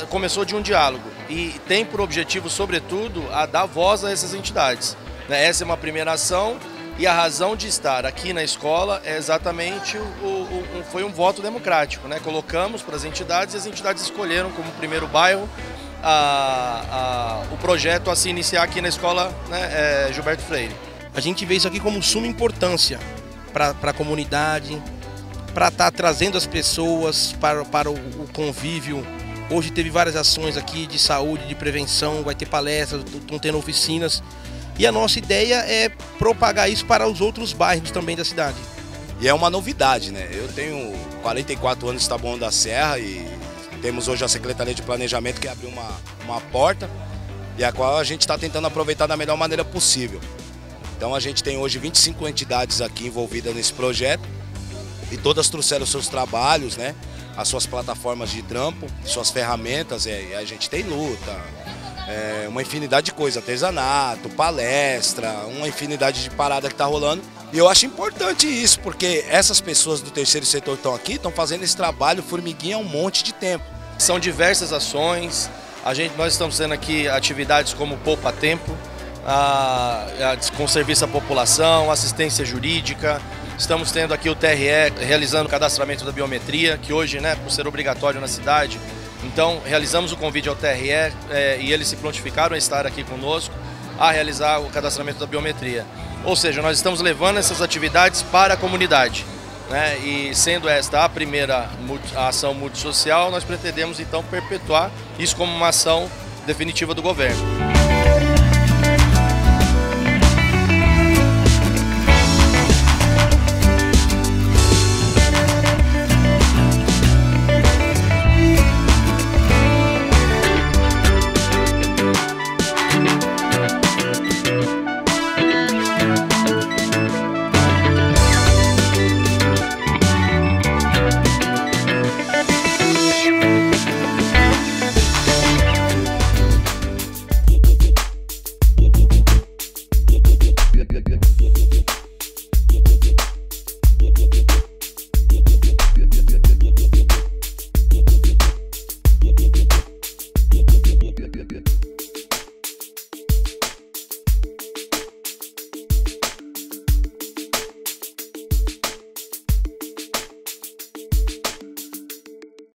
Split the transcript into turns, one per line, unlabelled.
começou de um diálogo e tem por objetivo, sobretudo, a dar voz a essas entidades. Né? Essa é uma primeira ação e a razão de estar aqui na escola é exatamente o, o, o foi um voto democrático. Né? Colocamos para as entidades e as entidades escolheram como primeiro bairro a, a, o projeto a se iniciar aqui na escola né, é, Gilberto Freire.
A gente vê isso aqui como suma importância para a comunidade, para estar tá trazendo as pessoas para, para o, o convívio. Hoje teve várias ações aqui de saúde, de prevenção, vai ter palestras, estão tendo oficinas. E a nossa ideia é propagar isso para os outros bairros também da cidade.
E é uma novidade, né? Eu tenho 44 anos de Taboão da Serra e temos hoje a Secretaria de Planejamento que abriu uma, uma porta e a qual a gente está tentando aproveitar da melhor maneira possível. Então a gente tem hoje 25 entidades aqui envolvidas nesse projeto e todas trouxeram seus trabalhos, né? As suas plataformas de trampo, suas ferramentas, e a gente tem luta, é, uma infinidade de coisas, artesanato, palestra, uma infinidade de parada que está rolando. E eu acho importante isso, porque essas pessoas do terceiro setor estão aqui, estão fazendo esse trabalho formiguinha há um monte de tempo.
São diversas ações, a gente, nós estamos tendo aqui atividades como Poupa Tempo, a, a, com serviço à população, assistência jurídica, Estamos tendo aqui o TRE realizando o cadastramento da biometria, que hoje, né, por ser obrigatório na cidade, então realizamos o convite ao TRE é, e eles se prontificaram a estar aqui conosco a realizar o cadastramento da biometria. Ou seja, nós estamos levando essas atividades para a comunidade. Né? E sendo esta a primeira ação multissocial, nós pretendemos então perpetuar isso como uma ação definitiva do governo.